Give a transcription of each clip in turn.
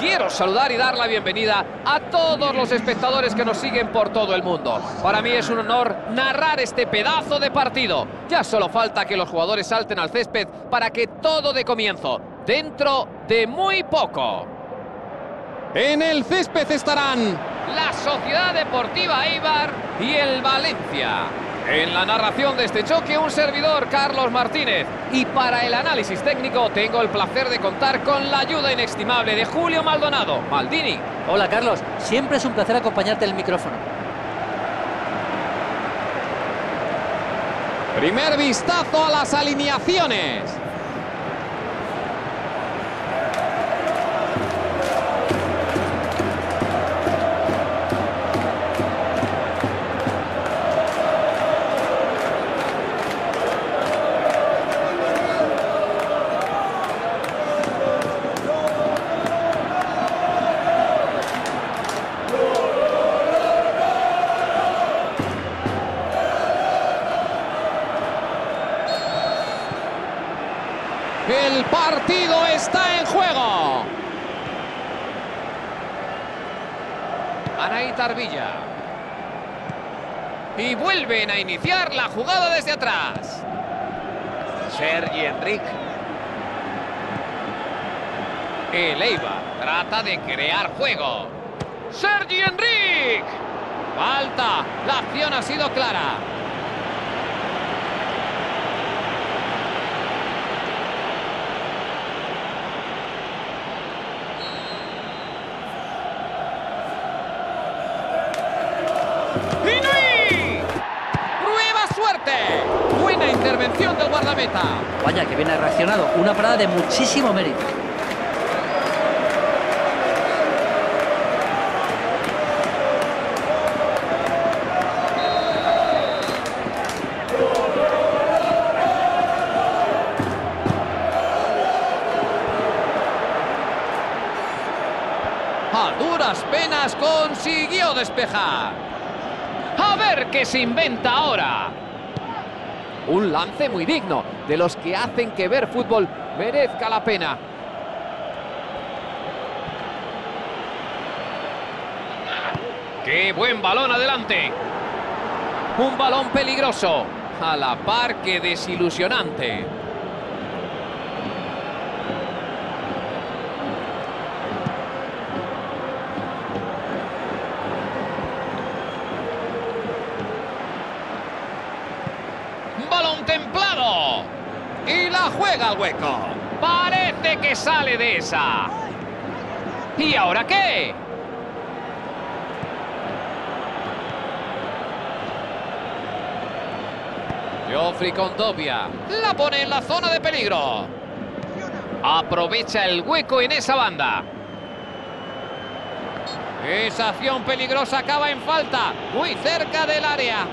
quiero saludar y dar la bienvenida a todos los espectadores que nos siguen por todo el mundo. Para mí es un honor narrar este pedazo de partido. Ya solo falta que los jugadores salten al césped para que todo de comienzo, dentro de muy poco. En el césped estarán la Sociedad Deportiva Eibar y el Valencia. En la narración de este choque, un servidor, Carlos Martínez. Y para el análisis técnico, tengo el placer de contar con la ayuda inestimable de Julio Maldonado. Maldini. Hola, Carlos. Siempre es un placer acompañarte el micrófono. Primer vistazo a las alineaciones. El partido está en juego. Anaí Tarbilla. Y vuelven a iniciar la jugada desde atrás. Sergi Enrique. El Eibar trata de crear juego. Sergi Enrique. Falta. La acción ha sido clara. Intervención del guardameta. Vaya, que bien ha reaccionado. Una parada de muchísimo mérito. A duras penas consiguió despejar. A ver qué se inventa ahora. Un lance muy digno, de los que hacen que ver fútbol merezca la pena. ¡Qué buen balón adelante! Un balón peligroso, a la par que desilusionante. balón templado. Y la juega al hueco. Parece que sale de esa. ¿Y ahora qué? Geoffrey Condovia la pone en la zona de peligro. Aprovecha el hueco en esa banda. Esa acción peligrosa acaba en falta, muy cerca del área.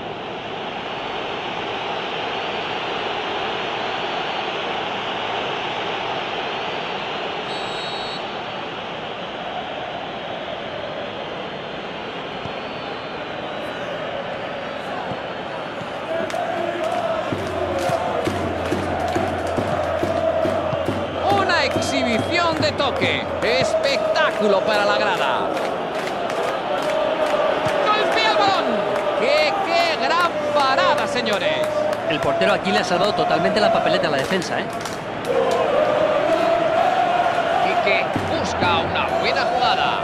Exhibición de toque. Espectáculo para la grada. Golpea el balón. ¡Qué, qué gran parada, señores! El portero aquí le ha salvado totalmente la papeleta a la defensa, ¿eh? Quique busca una buena jugada.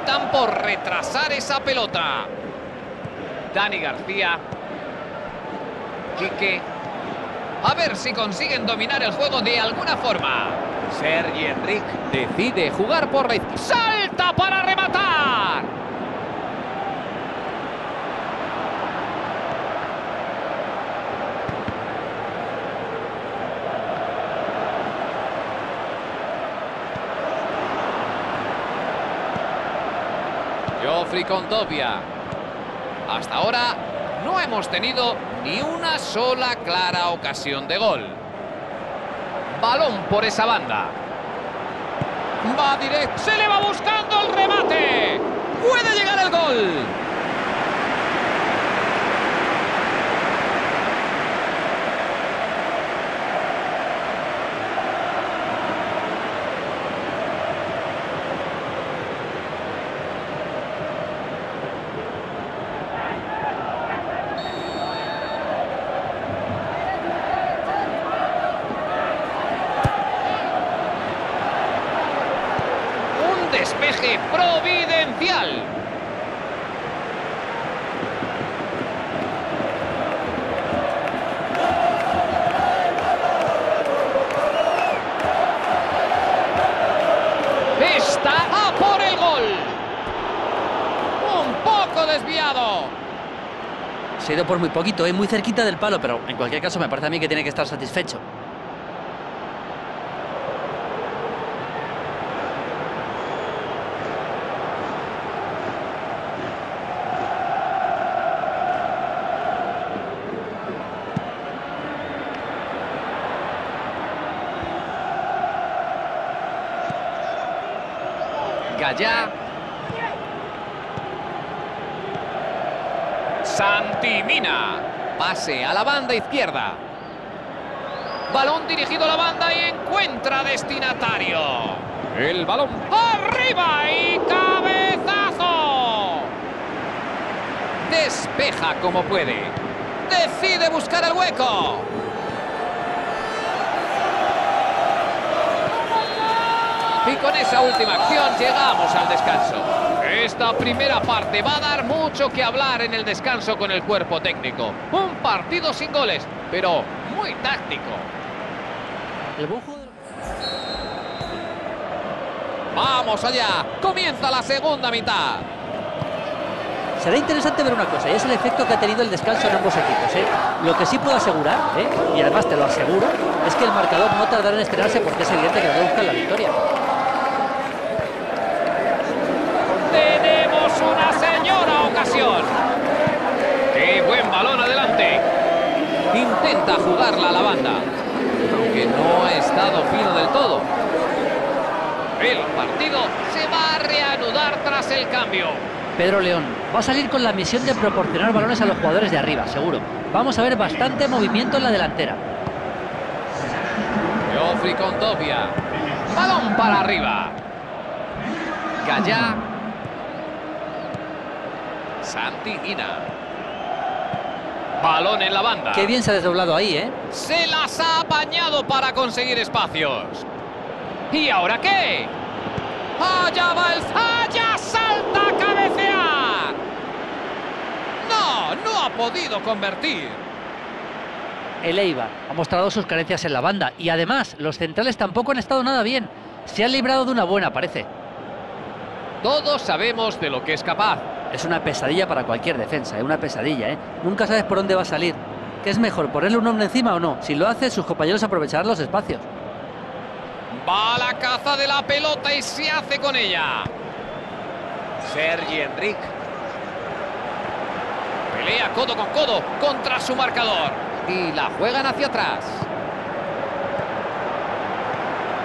Optan por retrasar esa pelota. Dani García. Quique. A ver si consiguen dominar el juego de alguna forma. Sergi Enrique decide jugar por la izquierda. ¡Salta para rematar! Geoffrey Condovia. Hasta ahora no hemos tenido ni una sola clara ocasión de gol. Balón por esa banda. Va directo. Se le va buscando el remate. Puede llegar el gol. Providencial. Está a por el gol. Un poco desviado. Se ha ido por muy poquito, ¿eh? muy cerquita del palo, pero en cualquier caso me parece a mí que tiene que estar satisfecho. Gallá. Santimina. Pase a la banda izquierda. Balón dirigido a la banda y encuentra destinatario. El balón arriba y cabezazo. Despeja como puede. Decide buscar el hueco. Y con esa última acción llegamos al descanso. Esta primera parte va a dar mucho que hablar en el descanso con el cuerpo técnico. Un partido sin goles, pero muy táctico. Vamos allá, comienza la segunda mitad. Será interesante ver una cosa, y es el efecto que ha tenido el descanso en ambos equipos. ¿eh? Lo que sí puedo asegurar, ¿eh? y además te lo aseguro, es que el marcador no tardará en estrenarse porque es evidente que no buscan la victoria. Una señora ocasión. ¡Qué buen balón adelante! Intenta jugarla a la banda, aunque no ha estado fino del todo. El partido se va a reanudar tras el cambio. Pedro León va a salir con la misión de proporcionar balones a los jugadores de arriba, seguro. Vamos a ver bastante movimiento en la delantera. Geoffrey Condovia. Balón para arriba. Gallá. Santi Ina. Balón en la banda. Qué bien se ha desdoblado ahí, ¿eh? Se las ha apañado para conseguir espacios. ¿Y ahora qué? ¡Allá va el... ¡Allá salta a cabecear! No, no ha podido convertir. El Eibar ha mostrado sus carencias en la banda y además los centrales tampoco han estado nada bien. Se han librado de una buena, parece. Todos sabemos de lo que es capaz. Es una pesadilla para cualquier defensa, ¿eh? una pesadilla, ¿eh? Nunca sabes por dónde va a salir. ¿Qué es mejor, ponerle un hombre encima o no? Si lo hace, sus compañeros aprovecharán los espacios. Va a la caza de la pelota y se hace con ella. Sergi Enric. Pelea codo con codo contra su marcador. Y la juegan hacia atrás.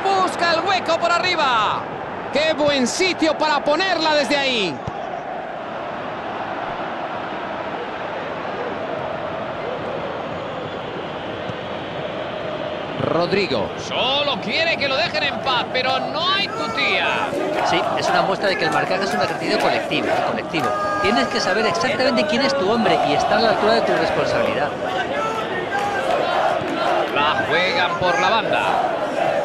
Busca el hueco por arriba. ¡Qué buen sitio para ponerla desde ahí! Rodrigo. Solo quiere que lo dejen en paz, pero no hay tutía. Sí, es una muestra de que el marcaje es un ejercicio colectivo, colectivo. Tienes que saber exactamente quién es tu hombre y estar a la altura de tu responsabilidad. La juegan por la banda.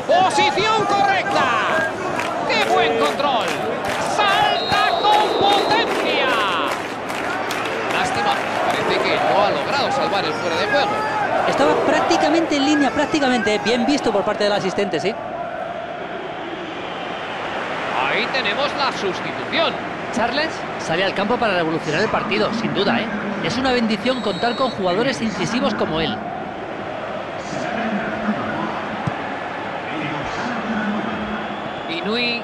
¡Posición correcta! ¡Qué buen control! ¡Salta con potencia! Lástima, parece que no ha logrado salvar el fuera de juego. Estaba prácticamente en línea, prácticamente. Bien visto por parte del asistente, sí. Ahí tenemos la sustitución. Charles sale al campo para revolucionar el partido, sin duda, ¿eh? Es una bendición contar con jugadores incisivos como él. Inui.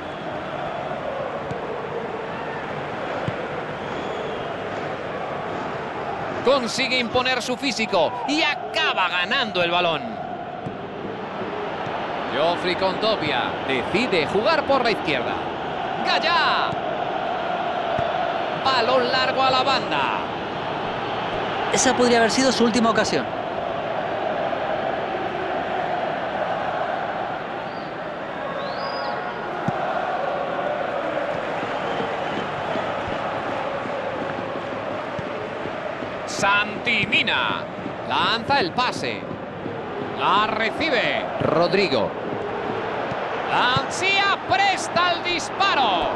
Consigue imponer su físico y acaba ganando el balón. Geoffrey Condovia decide jugar por la izquierda. Gallá. Balón largo a la banda. Esa podría haber sido su última ocasión. Santimina. Lanza el pase. La recibe. Rodrigo. Lancia presta el disparo.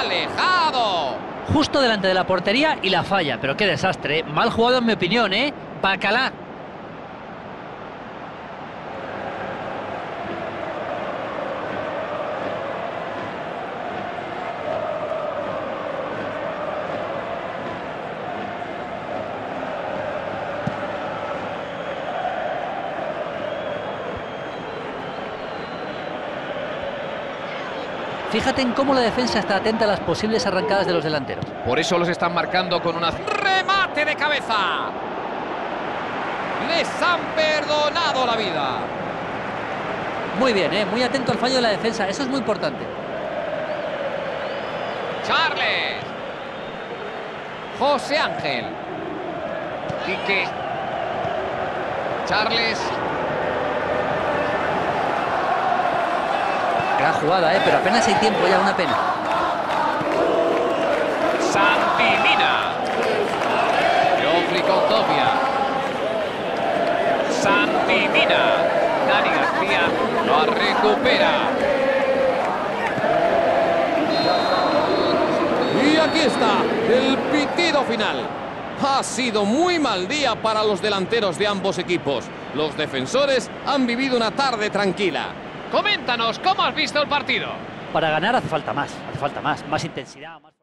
¡Alejado! Justo delante de la portería y la falla. Pero qué desastre, ¿eh? Mal jugado en mi opinión, ¿eh? Bacalá. Fíjate en cómo la defensa está atenta a las posibles arrancadas de los delanteros. Por eso los están marcando con una remate de cabeza. Les han perdonado la vida. Muy bien, ¿eh? muy atento al fallo de la defensa. Eso es muy importante. Charles. José Ángel. Quique. Charles. Gran jugada, ¿eh? pero apenas hay tiempo ya, una pena. Santimina. Geoffrey Condovia. Santimina. Dani García lo recupera. Y aquí está el pitido final. Ha sido muy mal día para los delanteros de ambos equipos. Los defensores han vivido una tarde tranquila. Coméntanos cómo has visto el partido. Para ganar hace falta más, hace falta más, más intensidad, más...